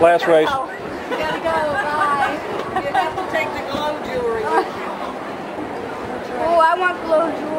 Last race. Go. You gotta go. Bye. You have to take the glow jewelry. oh, I want glow jewelry.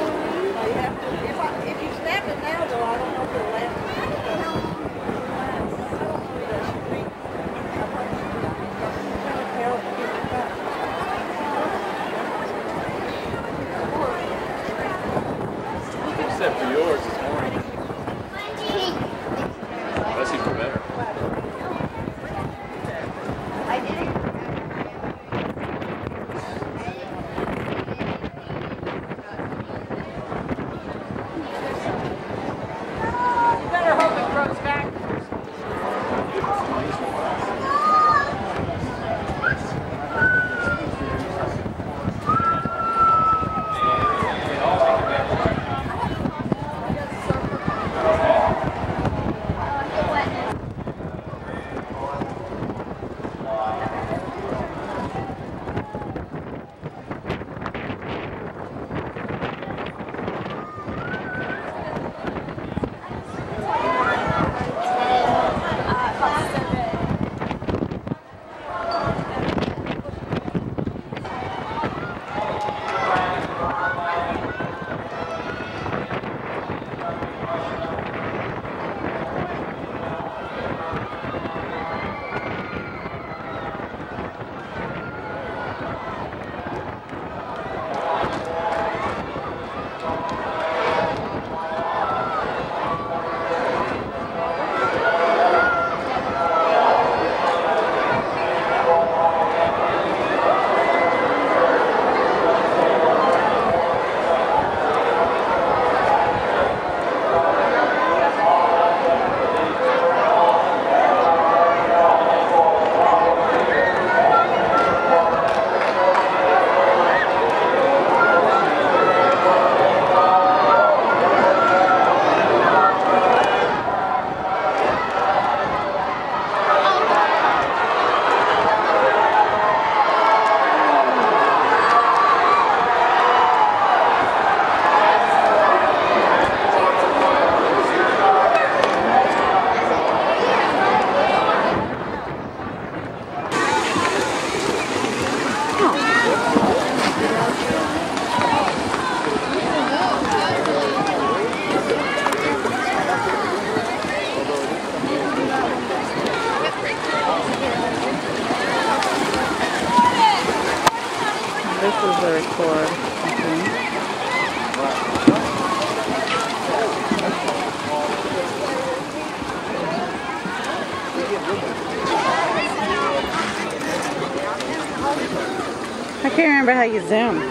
how you zoom.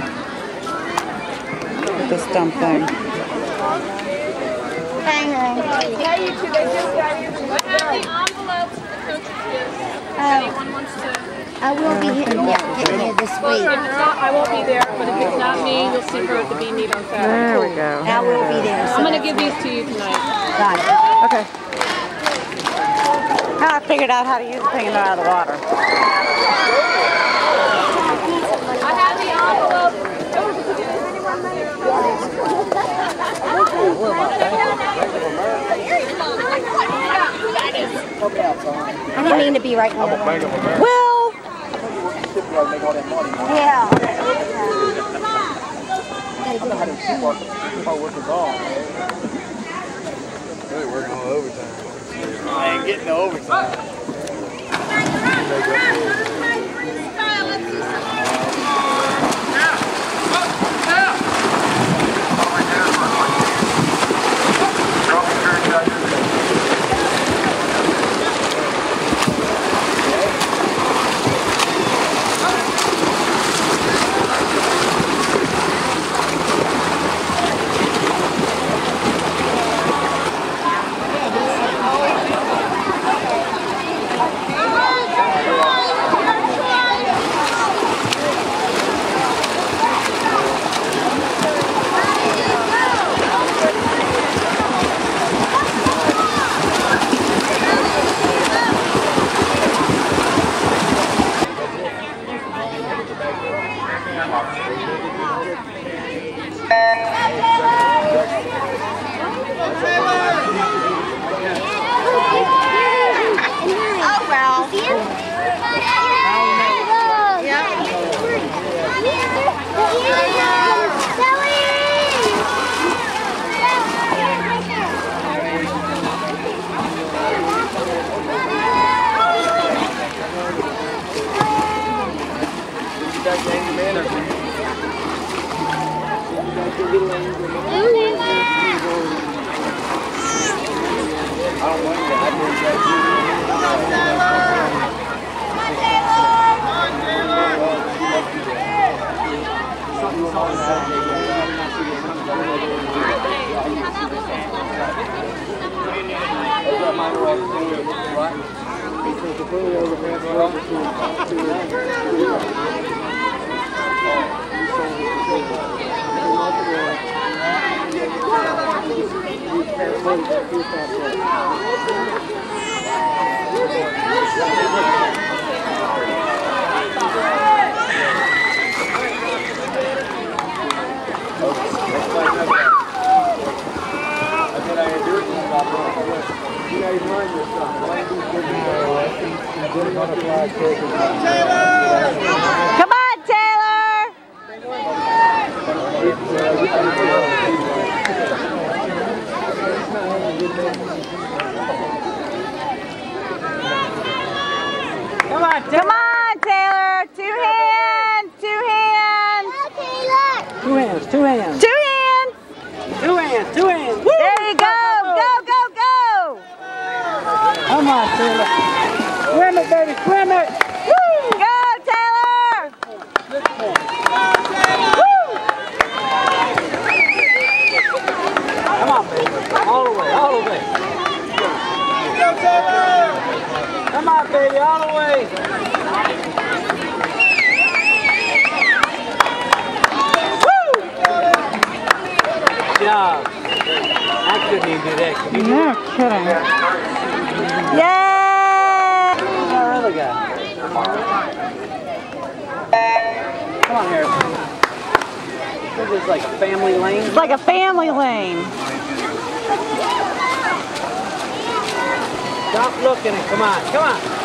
I didn't mean to be right now. Well, yeah. Really working all overtime. I ain't getting no overtime. Stop looking and come on, come on.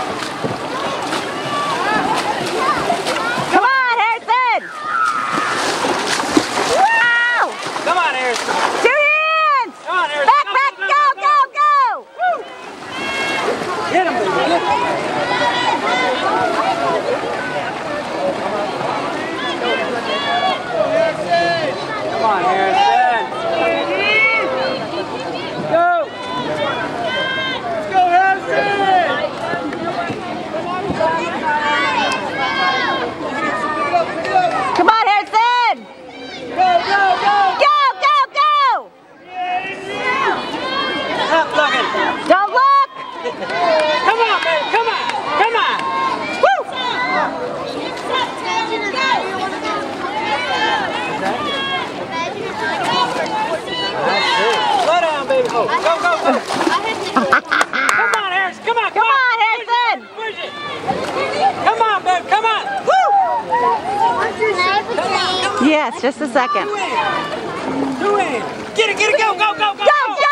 Just a second. Do it. Do it. Get it, get it, go, go, go, go. Go, go,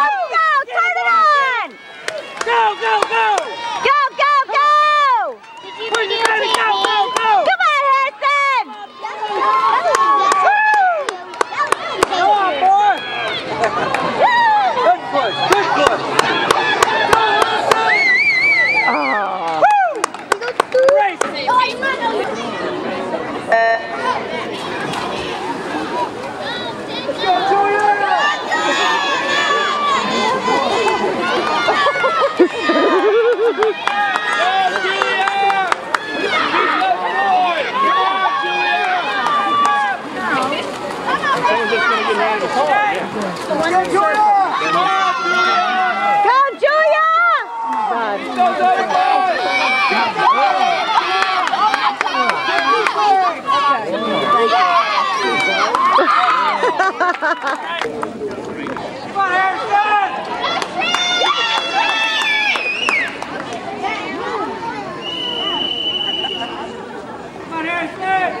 go. go. Turn it on. Go, go, go. Go, Julia! Go, Julia! Come on, Harrison!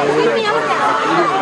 The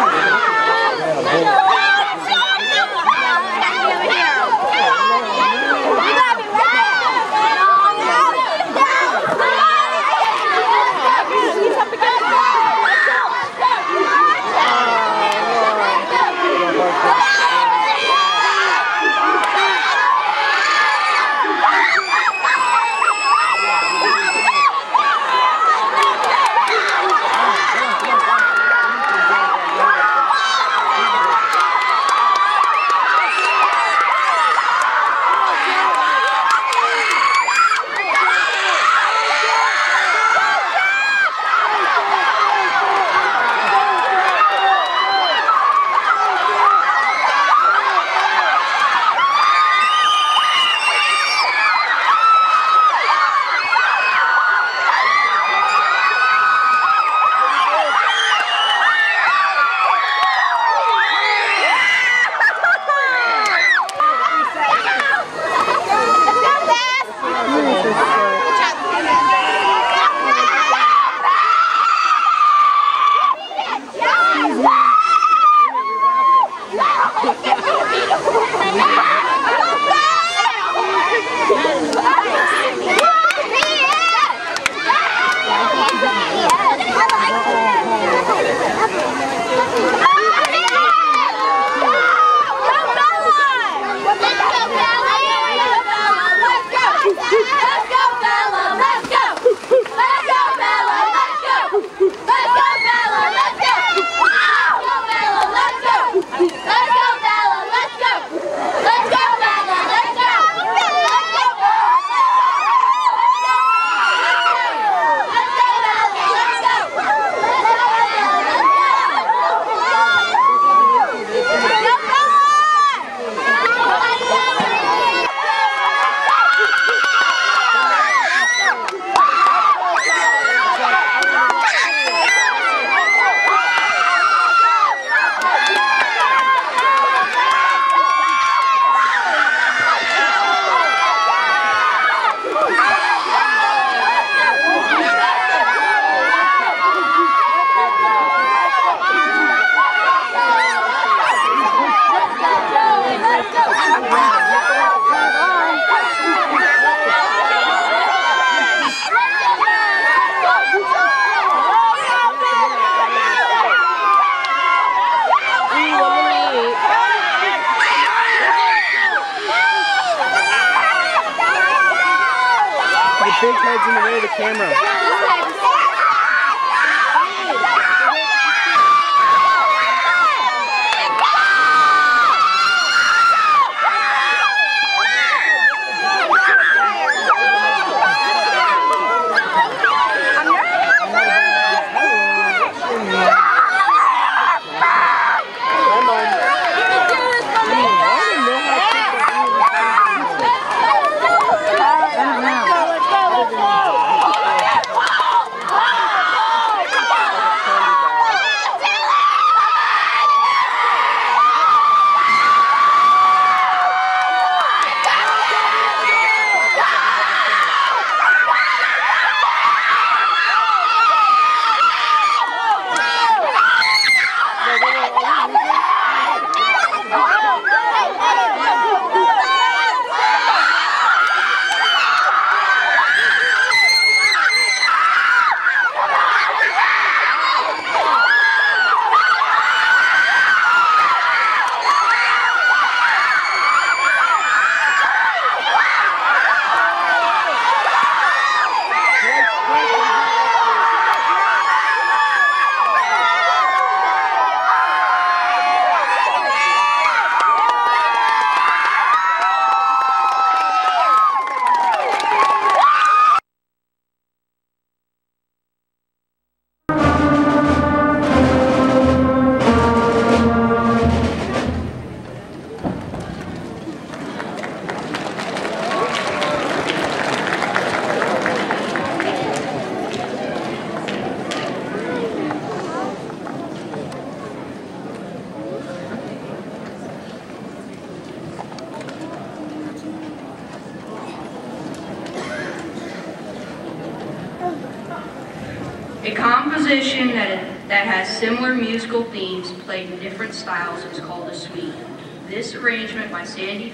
arrangement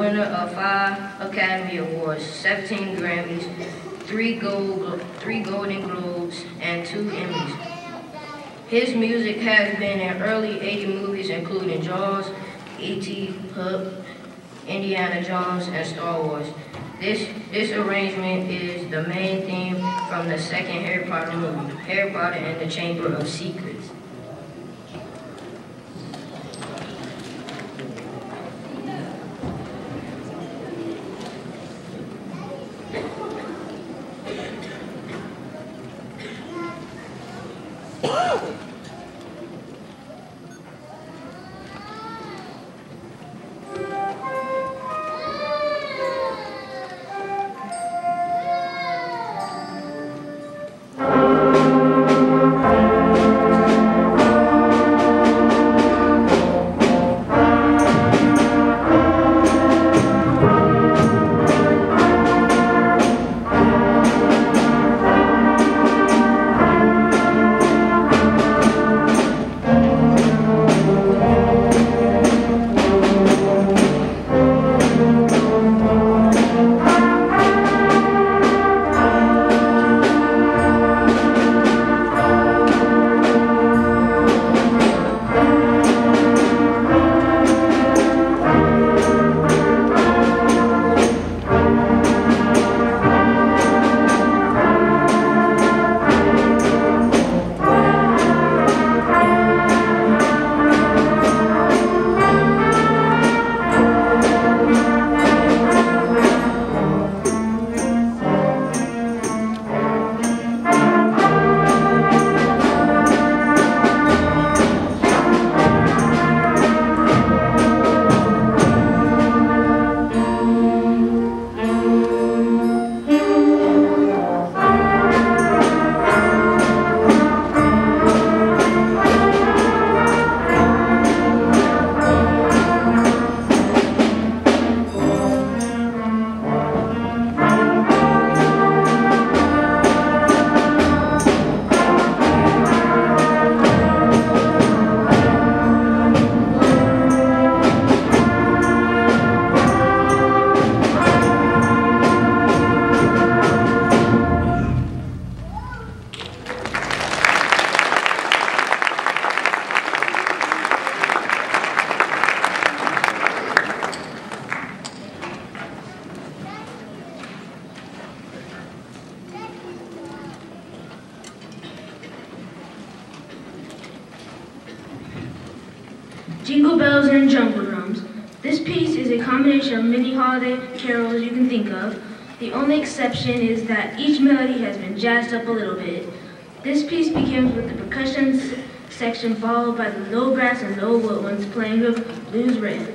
winner of five Academy Awards, 17 Grammys, three, gold, three Golden Globes, and two Emmys. His music has been in early 80 movies including Jaws, E.T., Hook, Indiana Jones, and Star Wars. This, this arrangement is the main theme from the second Harry Potter movie, Harry Potter and the Chamber of Secrets. Section followed by the low brass and low woodwinds playing the blues riff.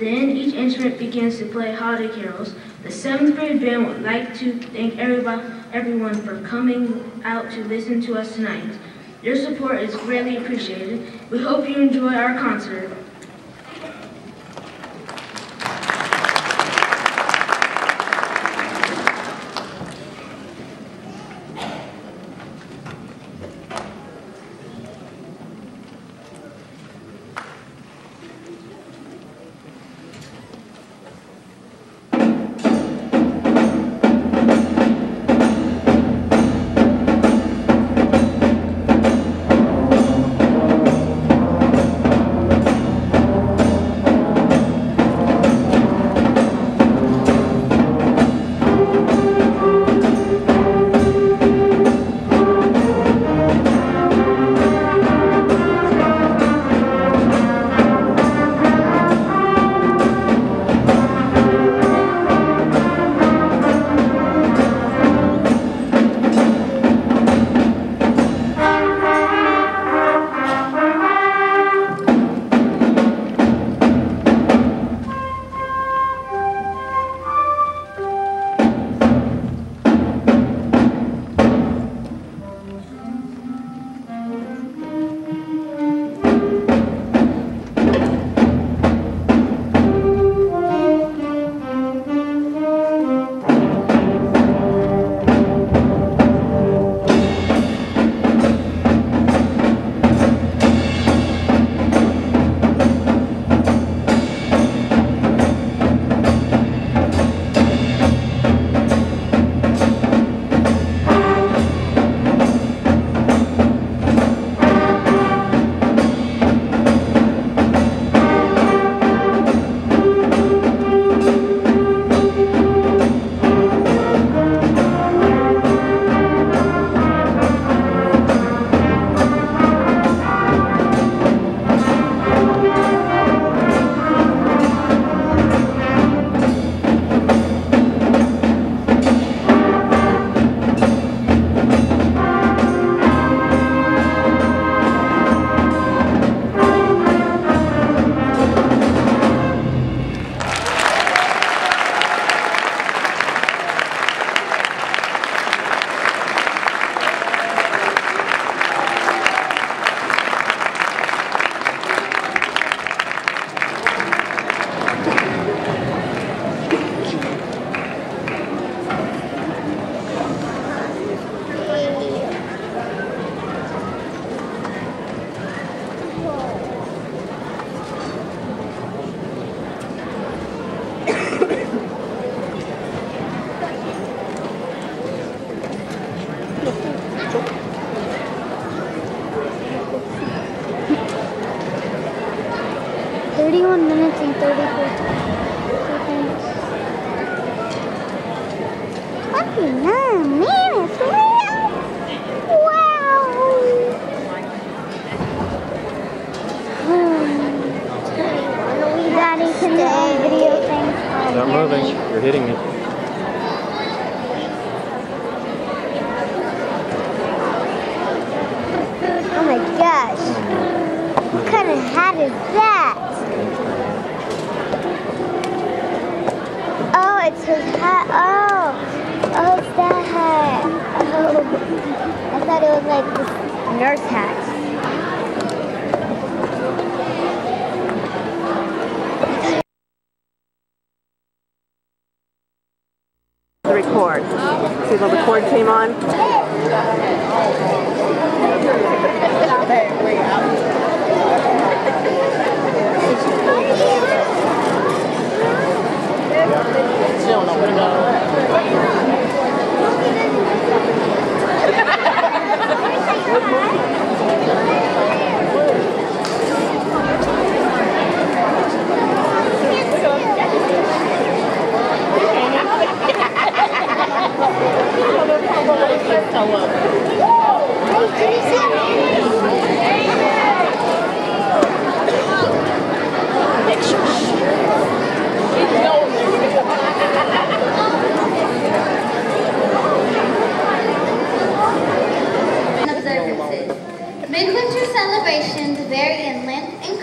Then each instrument begins to play holiday carols. The seventh grade band would like to thank everybody, everyone for coming out to listen to us tonight. Your support is greatly appreciated. We hope you enjoy our concert.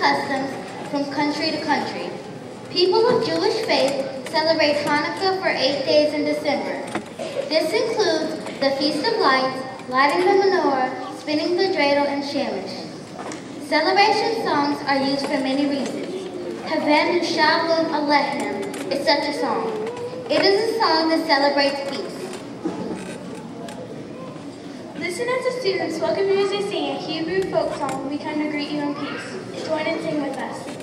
Customs from country to country. People of Jewish faith celebrate Hanukkah for eight days in December. This includes the Feast of Lights, lighting the menorah, spinning the dreidel, and shamish. Celebration songs are used for many reasons. Hevenu Shalom Aleichem is such a song. It is a song that celebrates peace. As the students welcome you as they sing a Hebrew folk song, We Come to Greet You in Peace. Join and sing with us.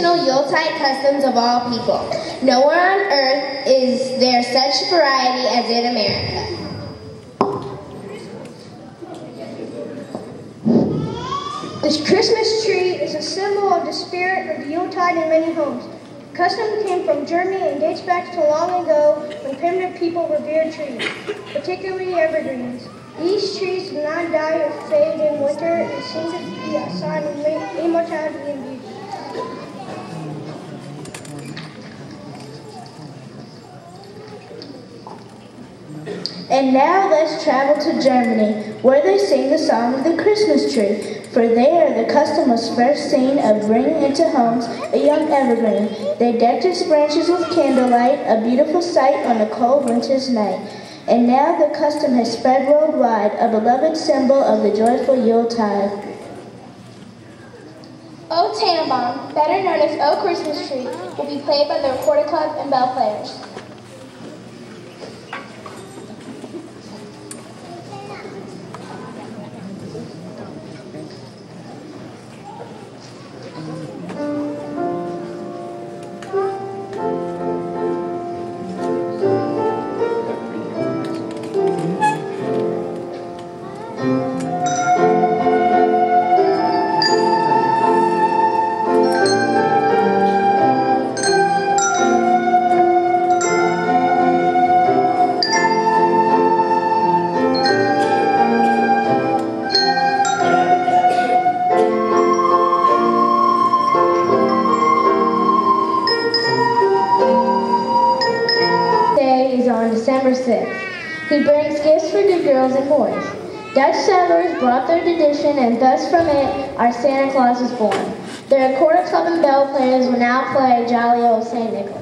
Traditional Yuletide customs of all people. Nowhere on earth is there such variety as in America. This Christmas tree is a symbol of the spirit of the Yuletide in many homes. The custom came from Germany and dates back to long ago when primitive people revered trees, particularly evergreens. These trees do not die or fade in winter and seem to be a sign of immortality and beauty. And now let's travel to Germany, where they sing the song of the Christmas tree. For there the custom was first seen of bringing into homes a young evergreen. They decked its branches with candlelight, a beautiful sight on a cold winter's night. And now the custom has spread worldwide, a beloved symbol of the joyful Yuletide. O Tannenbaum, better known as O Christmas Tree, will be played by the Recorder Club and Bell Players. Was born. The Recorder Club and Bell Players will now play Jolly Old St. Nicholas.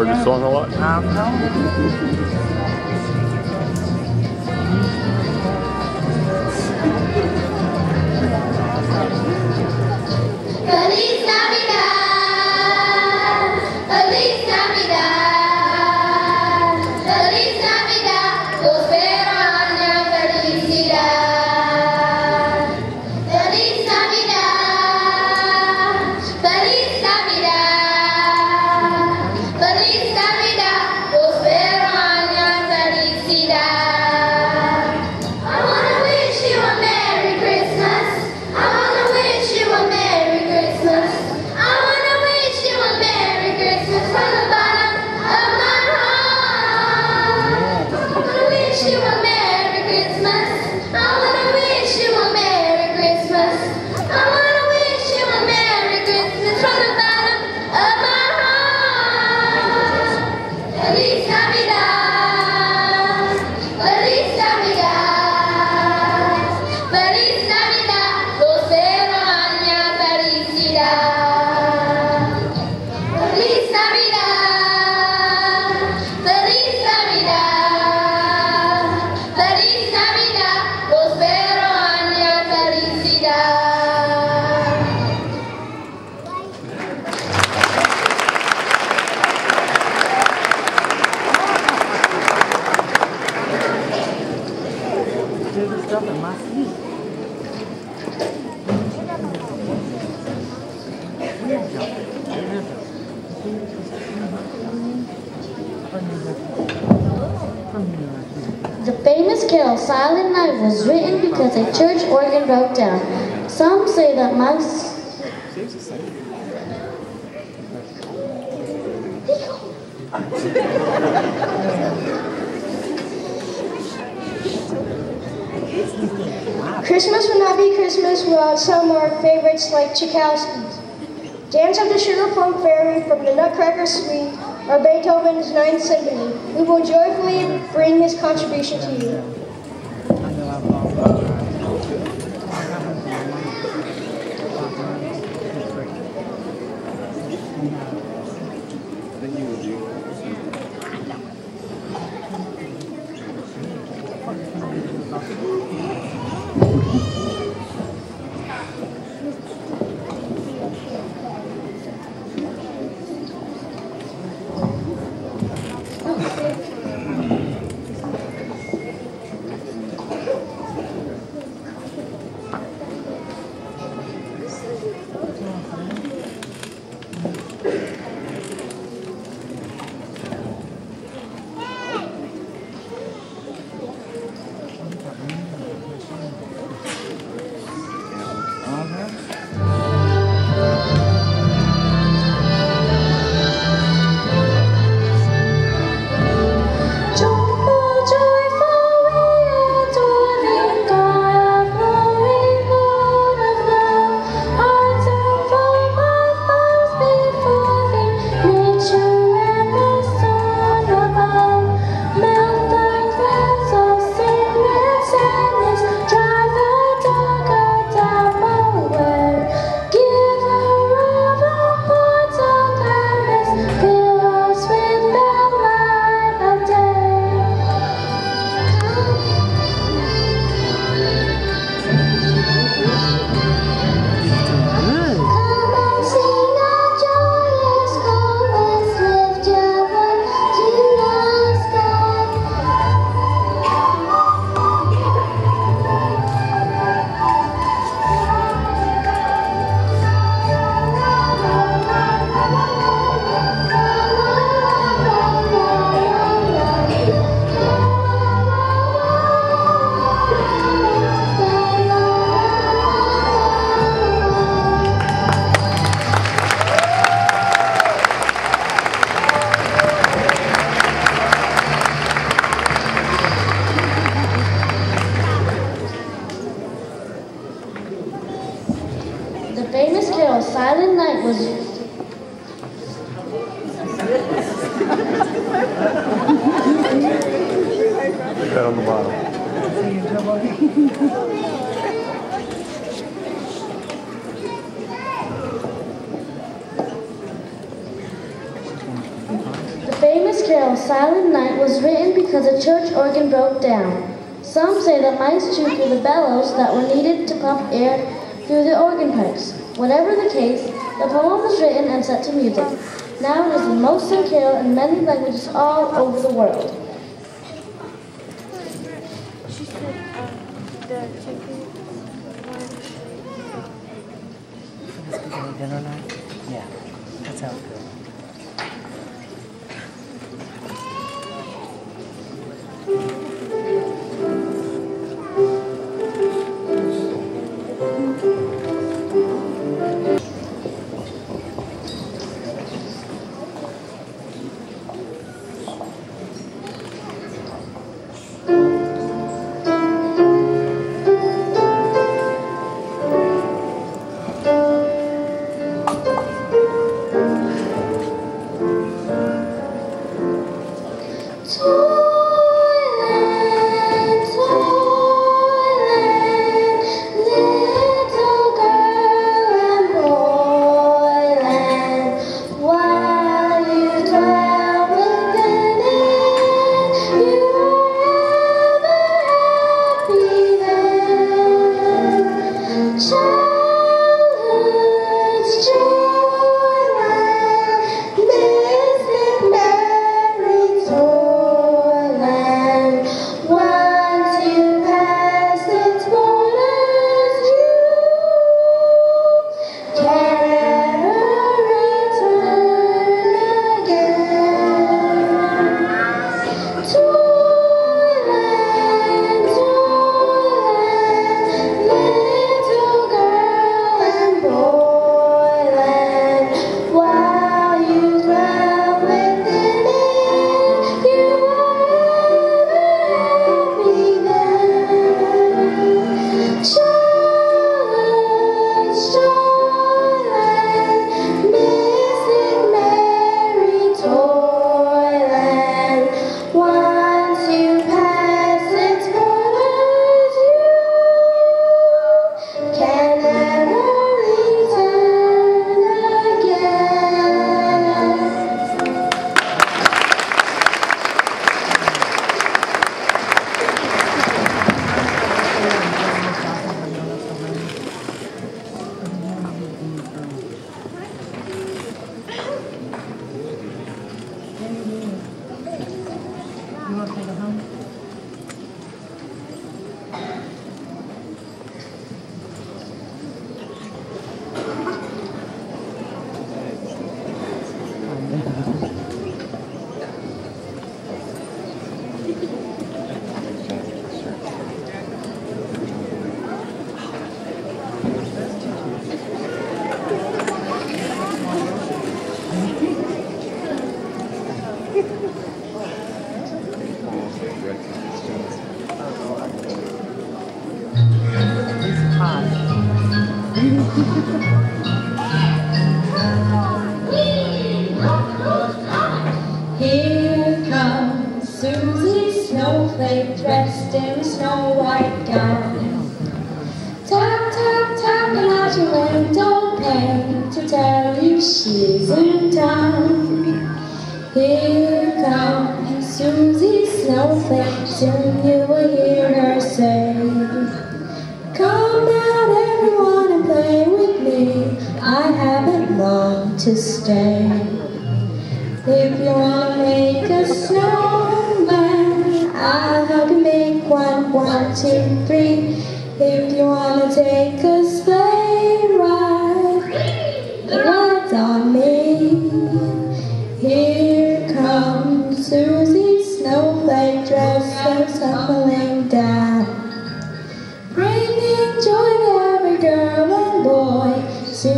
Heard this song a lot? Um, The famous carol Silent Night was written because a church organ broke down. Some say that monks Christmas would some our favorites like Tchaikovsky's. Dance of the Sugar Plum Fairy from the Nutcracker Suite or Beethoven's Ninth Symphony. We will joyfully bring his contribution to you.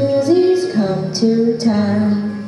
Susie's come to town.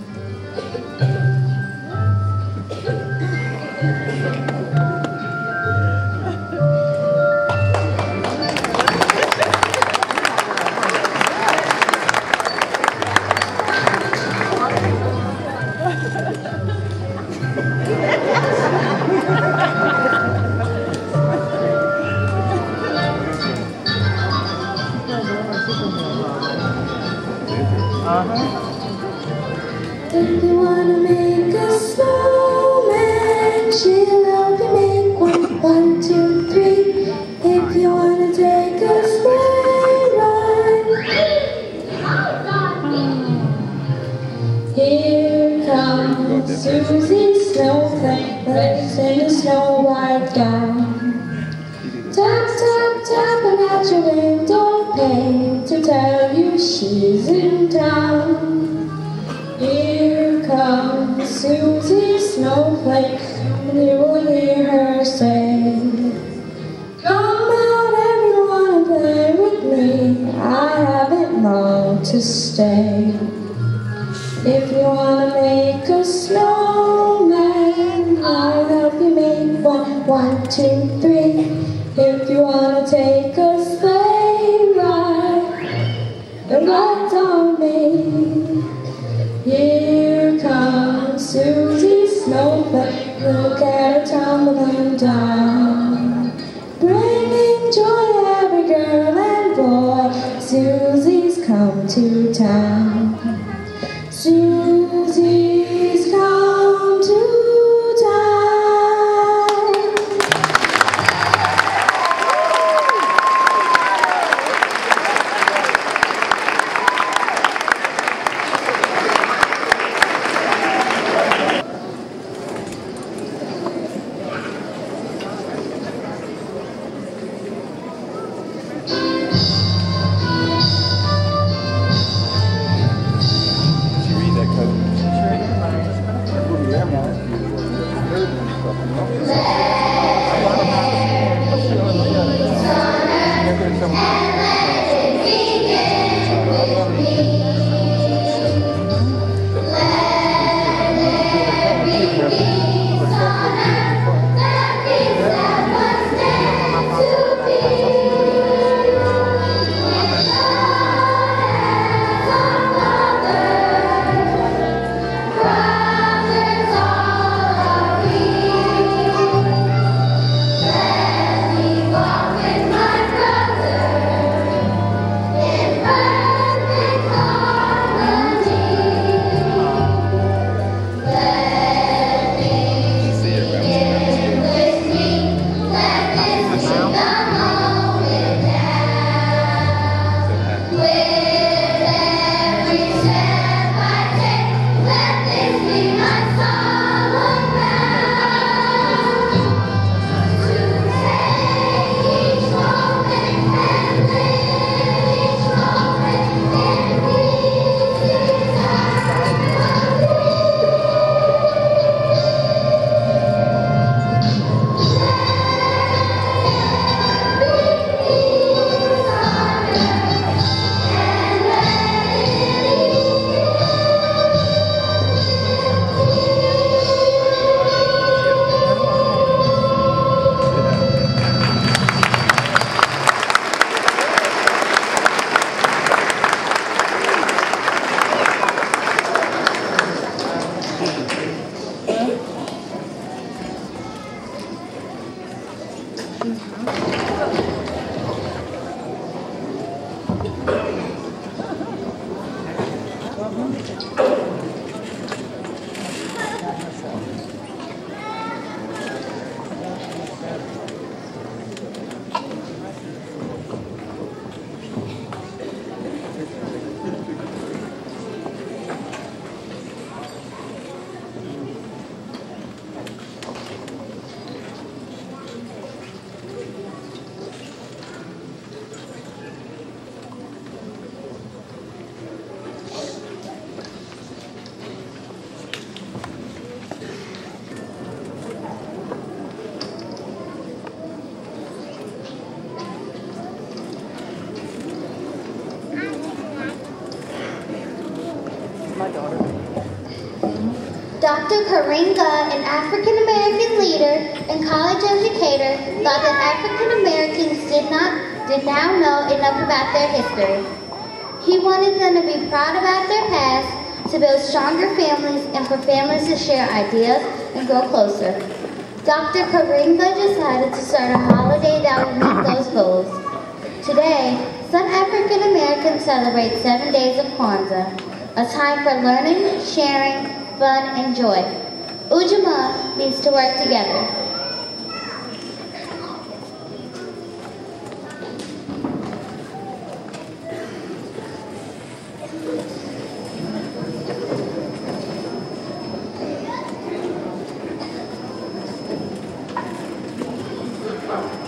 Thought that African Americans did not did now know enough about their history. He wanted them to be proud about their past, to build stronger families, and for families to share ideas and grow closer. Dr. Karenga decided to start a holiday that would meet those goals. Today, some African Americans celebrate seven days of Kwanzaa, a time for learning, sharing, fun, and joy. Ujima means to work together. Wow.